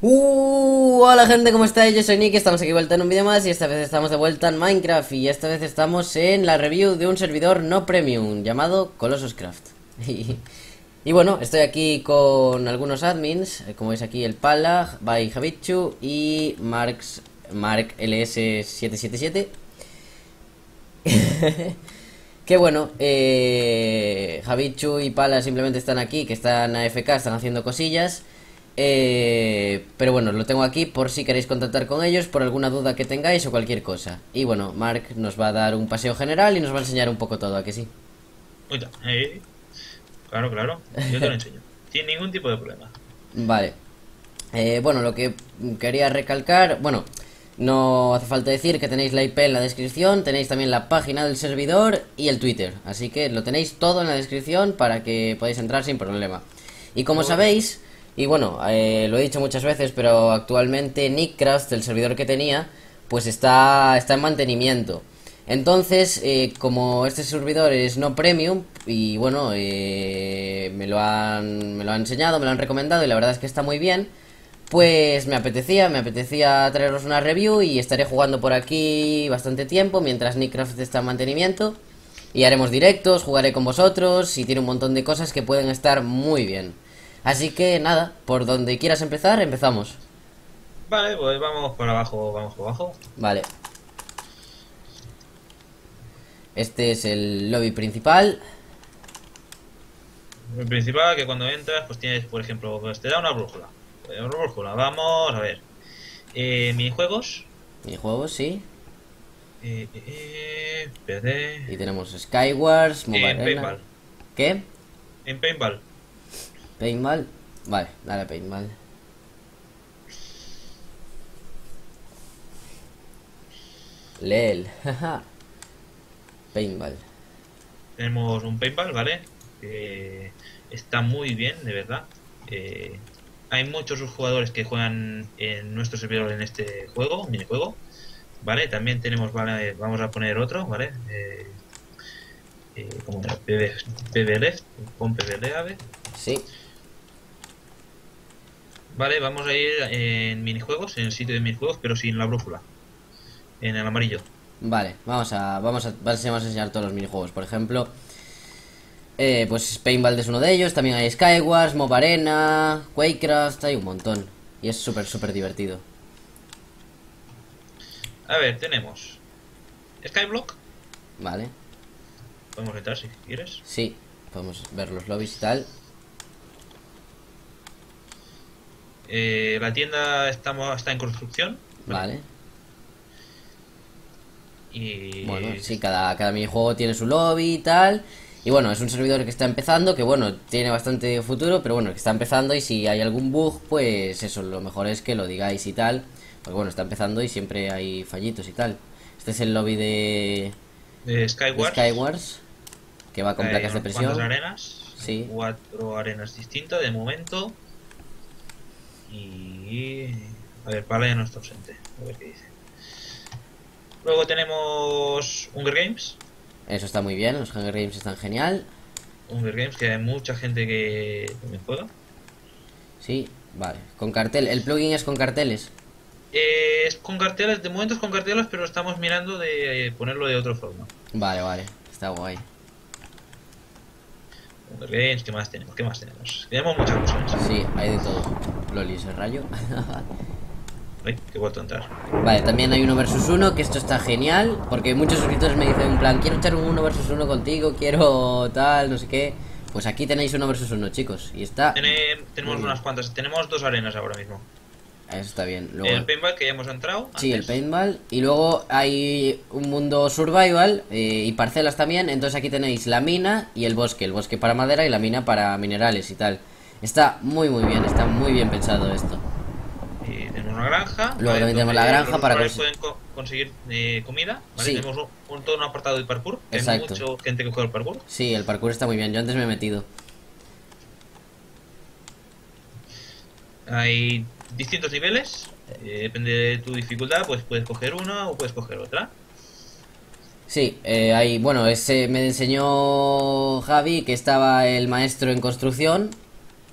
Uh, hola gente, ¿cómo estáis? Yo soy Nick, estamos aquí de vuelta en un vídeo más y esta vez estamos de vuelta en Minecraft y esta vez estamos en la review de un servidor no premium llamado Colossus Craft. Y, bueno, estoy aquí con algunos admins, eh, como veis aquí el Pala, by Javichu y Marx, Mark LS777. Que bueno, eh, Javichu y Pala simplemente están aquí, que están AFK, están haciendo cosillas. Eh, pero bueno, lo tengo aquí por si queréis contactar con ellos, por alguna duda que tengáis o cualquier cosa. Y bueno, Mark nos va a dar un paseo general y nos va a enseñar un poco todo, ¿a que sí? Eh, Claro, claro. Yo te lo enseño. Sin ningún tipo de problema. Vale. Eh, bueno, lo que quería recalcar, bueno, no hace falta decir que tenéis la IP en la descripción, tenéis también la página del servidor y el Twitter, así que lo tenéis todo en la descripción para que podáis entrar sin problema. Y como sabéis, y bueno, eh, lo he dicho muchas veces, pero actualmente Nickcraft, el servidor que tenía, pues está, está en mantenimiento. Entonces, eh, como este servidor es no premium, y bueno, eh, me, lo han, me lo han enseñado, me lo han recomendado, y la verdad es que está muy bien, pues me apetecía, me apetecía traeros una review y estaré jugando por aquí bastante tiempo mientras Nickcraft está en mantenimiento. Y haremos directos, jugaré con vosotros y tiene un montón de cosas que pueden estar muy bien. Así que nada, por donde quieras empezar, empezamos. Vale, pues vamos por abajo, vamos por abajo. Vale. Este es el lobby principal. El principal que cuando entras, pues tienes, por ejemplo, pues te da una brújula. Eh, vamos a ver. Eh, minijuegos. Minijuegos, sí. Eh, eh, eh, PD. Y tenemos Skywars, Mobile En. Paintball. ¿Qué? En Paintball. Paintball. Vale, dale Paintball. Lel, jaja. Paintball. Tenemos un Paintball, ¿vale? Que está muy bien, de verdad. Eh, hay muchos jugadores que juegan en nuestro servidor en este juego, minijuego. ¿Vale? También tenemos, vale, vamos a poner otro, ¿vale? Eh, eh, ¿Cómo era? PB, PBLF, con PBLAV. Sí, Vale, vamos a ir en minijuegos, en el sitio de minijuegos, pero sin la brújula. En el amarillo. vale, vamos a, vamos a, vamos a enseñar todos los minijuegos. Por ejemplo, eh, pues Paintball es uno de ellos. También hay Skywars, Mob Arena, Quakecraft, hay un montón. Y es súper, súper divertido. A ver, tenemos Skyblock. Vale, Podemos entrar si quieres. sí, podemos ver los lobbies y tal. Eh, la tienda estamos, está en construcción. Vale. Y Bueno, sí, cada, cada minijuego tiene su lobby y tal. Y bueno, es un servidor que está empezando, que bueno, tiene bastante futuro, pero bueno, que está empezando y si hay algún bug, pues eso, lo mejor es que lo digáis y tal. Porque bueno, está empezando y siempre hay fallitos y tal. Este es el lobby de, de. Skywars, que va con Hay placas de presión. arenas. Sí. Cuatro arenas distintas de momento. Y. A ver, Pala ya no está ausente. A ver qué dice. Luego tenemos Hunger Games. Eso está muy bien, los Hunger Games están genial. Hunger Games, que hay mucha gente que también juega. Sí, vale. Con cartel, el plugin es con carteles. Eh, es con carteles, de momento es con carteles, pero estamos mirando de eh, ponerlo de otra forma. Vale, vale, está guay. Hunger Games, ¿qué más tenemos? ¿Qué más tenemos? Tenemos muchas cosas. Sí, hay de todo. Loli, ese rayo. Ay, que he vuelto a entrar. Vale, también hay uno versus uno, que esto está genial, porque muchos suscriptores me dicen, en plan, quiero echar un uno versus uno contigo, quiero tal, no sé qué. Pues aquí tenéis uno versus uno, chicos, y está... Tene- tenemos unas cuantas. Tenemos dos arenas ahora mismo. Eso está bien. Luego, El paintball que ya hemos entrado. sí, el paintball, y luego hay un mundo survival eh, y parcelas también, entonces aquí tenéis la mina y el bosque, el bosque para madera y la mina para minerales y tal. Está muy muy bien, está muy bien pensado esto. Una granja. Luego también tenemos la granja los para cons- pueden co- conseguir eh, comida. ¿vale? Sí. Tenemos un, todo un apartado de parkour. que Hay Exacto. mucha gente que juega el parkour. Sí, el parkour está muy bien, yo antes me he metido. Hay distintos niveles. eh, depende de tu dificultad, pues puedes coger una o puedes coger otra. Sí, eh, ahí, bueno, ese me enseñó Javi que estaba el maestro en construcción.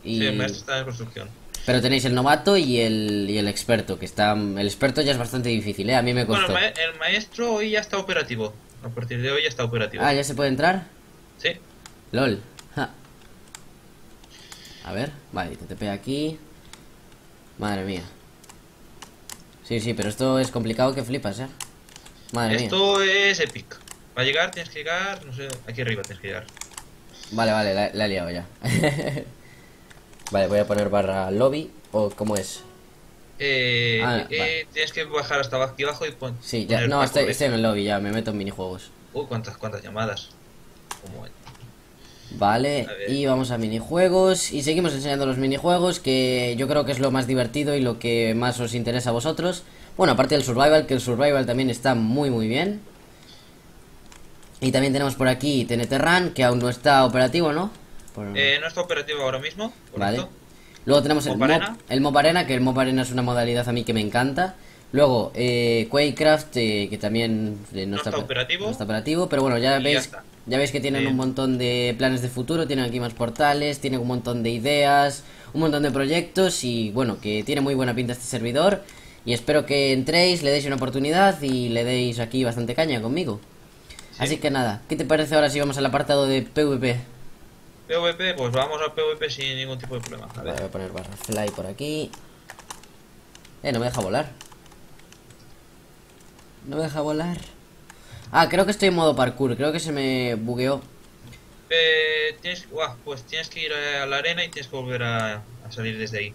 Y... Sí, el maestro está en construcción. Pero tenéis el novato y el, y el experto, que está... El experto ya es bastante difícil, ¿eh? A mí me Bueno, costó. el, ma- el maestro hoy ya está operativo. A partir de hoy ya está operativo. Ah, ¿ya se puede entrar? Sí. LOL. Ja. A ver, vale, te TP aquí. Madre mía. Sí, sí, pero esto es complicado que flipas, ¿eh? Madre mía. Esto es epic. Para llegar tienes que llegar, no sé, aquí arriba tienes que llegar. Vale, vale, la, la he liado ya. vale, voy a poner barra lobby. ¿O cómo es? Eh, Ah, eh, vale. Tienes que bajar hasta aquí abajo y pon, Sí, ya, no, estoy, estoy en el lobby ya, me meto en minijuegos. Uy, cuántas, cuántas llamadas. Como- Vale, y vamos a minijuegos. Y seguimos enseñando los minijuegos, que yo creo que es lo más divertido y lo que más os interesa a vosotros. Bueno, aparte del survival, que el survival también está muy muy bien. Y también tenemos por aquí TNT Run, que aún no está operativo, ¿no? Por- Eh, no está operativo ahora mismo, Vale. Luego tenemos el ¿Mob el Mob Arena, que el Mob Arena es una modalidad a mí que me encanta. Luego, eh, Quakecraft, eh, que también eh, no, No está, está oper- operativo. no está operativo, pero bueno, ya Y veis, ya veis que tienen un montón de planes de futuro, tienen aquí más portales, tienen un montón de ideas, un montón de proyectos y bueno, que tiene muy buena pinta este servidor. Y espero que entréis, le deis una oportunidad y le deis aquí bastante caña conmigo. Así que nada, ¿qué te parece ahora si vamos al apartado de PvP? PvP, pues vamos al PvP sin ningún tipo de problema. A Vale, ver. voy a poner barra fly por aquí. Eh, no me deja volar. No me deja volar. Ah, creo que estoy en modo parkour. Creo que se me bugueó. Eh, tienes, guau, pues tienes que ir a la arena y tienes que volver a, a salir desde ahí.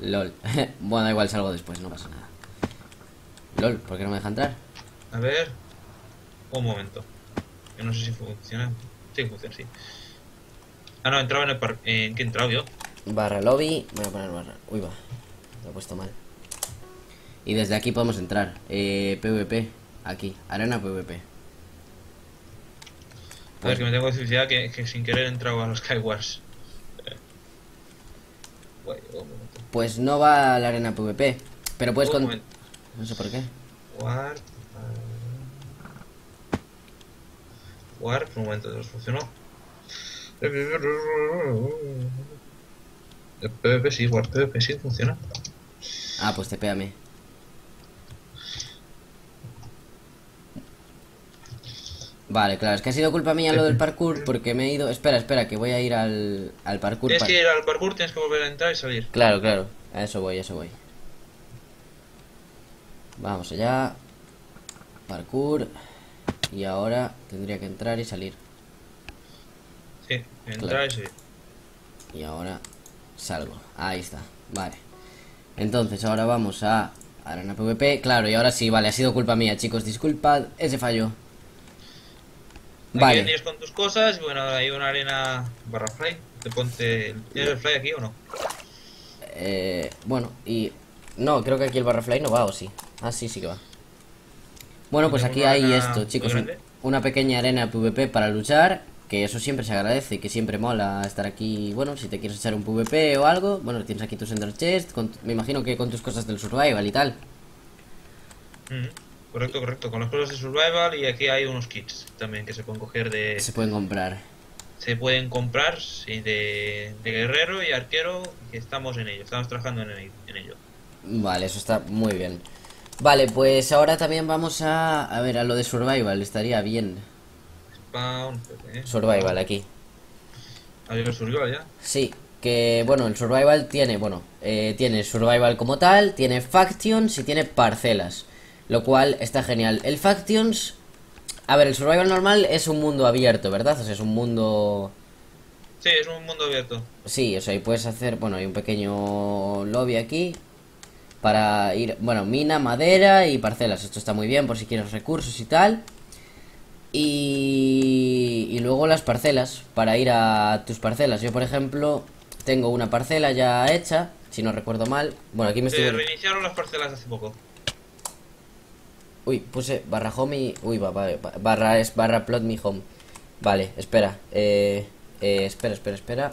LOL. bueno, da igual, salgo después, no pasa nada. LOL, ¿por qué no me deja entrar? A ver. Un momento. Yo no sé si funciona. Sí, funciona, sí. Ah, no, entraba en el par... ¿En qué he entrado yo? Barra lobby. Voy a poner barra. Uy, va. Lo he puesto mal. Y desde aquí podemos entrar. Eh, PvP. Aquí. Arena PvP. A ver, que me tengo que que, que sin querer he entrado a los Skywars. Pues no va a la arena PvP. Pero puedes con... No sé por qué. Warp. Warp, un momento, ¿nos funcionó? El PvP sí, Warp PvP sí funciona. Ah, pues tepéame. Vale, claro, es que ha sido culpa mía lo del parkour porque me he ido... Espera, espera, que voy a ir al, al parkour. Tienes que ir al parkour, tienes que volver a entrar y salir. Claro, claro, a eso voy, a eso voy. Vamos allá. Parkour. Y ahora tendría que entrar y salir. Sí, entrar Claro. y ahora salgo. Ahí está. Vale. Entonces ahora vamos a Arena PvP. Claro, y ahora sí, vale, ha sido culpa mía, chicos. Disculpad ese fallo. Aquí Vale. vienes con tus cosas bueno, hay una arena barra fly. Te ponte... ¿Tienes el fly aquí o no? Eh, bueno, y... No, creo que aquí el barra fly no va, ¿o sí? Ah, sí, sí que va. Bueno, pues aquí hay esto, chicos. Una pequeña arena PvP para luchar. Que eso siempre se agradece, que siempre mola estar aquí. Bueno, si te quieres echar un PvP o algo, bueno, tienes aquí tus Ender Chest. con me imagino que con tus cosas del survival y tal. Correcto, correcto. Con las cosas de survival y aquí hay unos kits también que se pueden coger de... Se pueden comprar. Se pueden comprar sí, de, de guerrero y arquero que estamos en ello. Estamos trabajando en ello. En ello. Vale, eso está muy bien. Vale, pues ahora también vamos a... A ver, a lo de survival, estaría bien. Spawn, PP. Survival aquí. Adiós, survival ya. Sí, que bueno, el survival tiene, bueno, eh, tiene survival como tal, tiene factions y tiene parcelas, lo cual está genial. El factions, a ver, el survival normal es un mundo abierto, ¿verdad? O sea, es un mundo... Sí, es un mundo abierto. Sí, o sea, y puedes hacer, bueno, hay un pequeño lobby aquí para ir, bueno, mina, madera y parcelas. Esto está muy bien por si quieres recursos y tal. Y, y luego las parcelas, para ir a tus parcelas. Yo, por ejemplo, tengo una parcela ya hecha, si no recuerdo mal. Bueno, aquí me estoy... reiniciaron las parcelas hace poco. Uy, puse barra home y... Uy, va, va, va- barra es barra plot me home. Vale, espera. Eh, eh, espera, espera, espera.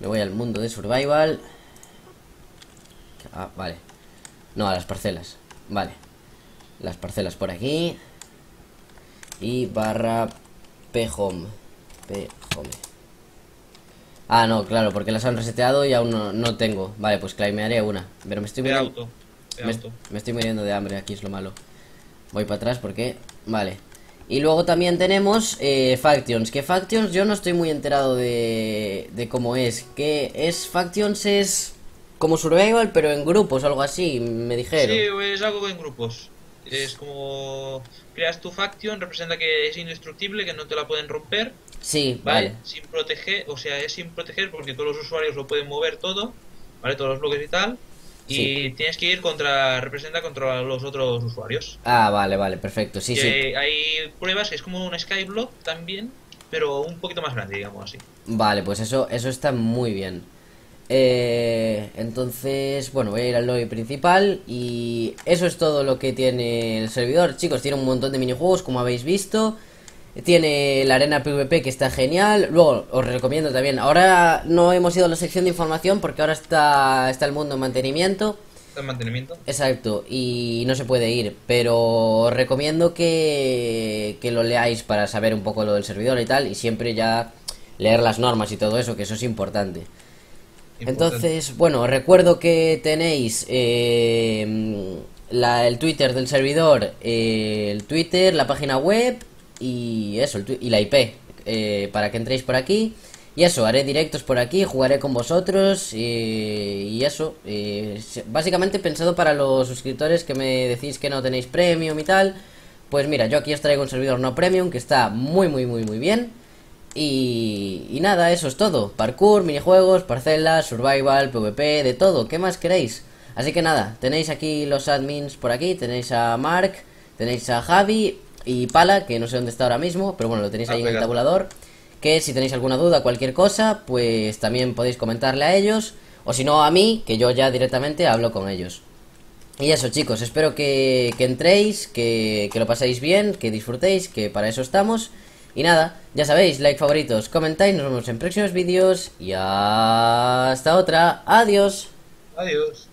Me voy al mundo de survival. Ah, vale. No, a las parcelas. Vale. Las parcelas por aquí. Y barra phome. phome. Ah, no, claro, porque las han reseteado y aún no, no tengo. Vale, pues claimearé una. Pero me estoy muriendo. auto. Me, auto. me estoy muriendo de hambre, aquí es lo malo. Voy para atrás porque... Vale. Y luego también tenemos eh, Factions. Que Factions yo no estoy muy enterado de, de cómo es. Que es Factions es como Survival pero en grupos algo así, me dijeron. Sí, es algo en grupos. Es como creas tu faction, representa que es indestructible, que no te la pueden romper, Sí, ¿vale? vale. Sin proteger, o sea, es sin proteger porque todos los usuarios lo pueden mover todo, ¿vale? Todos los bloques y tal. Y tienes que ir contra, representa contra los otros usuarios. Ah, vale, vale, perfecto. Sí, sí. Hay pruebas, es como un Skyblock también, pero un poquito más grande, digamos así. Vale, pues eso, eso está muy bien. Eh, entonces, bueno, voy a ir al lobby principal y eso es todo lo que tiene el servidor. Chicos, tiene un montón de minijuegos, como habéis visto. Tiene la arena PvP que está genial. Luego, os recomiendo también. Ahora no hemos ido a la sección de información porque ahora está, está el mundo en mantenimiento. Está en mantenimiento. Exacto, y no se puede ir, pero os recomiendo que, que lo leáis para saber un poco lo del servidor y tal, y siempre ya leer las normas y todo eso, que eso es importante. Entonces, bueno, recuerdo que tenéis eh, el Twitter del servidor, eh, el Twitter, la página web y eso, el y la IP, eh, para que entréis por aquí. Y eso, haré directos por aquí, jugaré con vosotros eh, y eso. eh, básicamente pensado para los suscriptores que me decís que no tenéis premium y tal. Pues mira, yo aquí os traigo un servidor no premium que está muy, muy, muy, muy bien. Y, y nada, eso es todo. Parkour, minijuegos, parcelas, survival, PvP, de todo. ¿Qué más queréis? Así que nada, tenéis aquí los admins por aquí. Tenéis a Mark, tenéis a Javi y Pala, que no sé dónde está ahora mismo, pero bueno, lo tenéis Ah, ahí en el tabulador. Que si tenéis alguna duda, cualquier cosa, pues también podéis comentarle a ellos. O si no, a mí, que yo ya directamente hablo con ellos. Y eso chicos, espero que, que entréis, que, que lo paséis bien, que disfrutéis, que para eso estamos. Y nada, ya sabéis, like, favoritos, comentáis, nos vemos en próximos vídeos y hasta otra. Adiós. Adiós.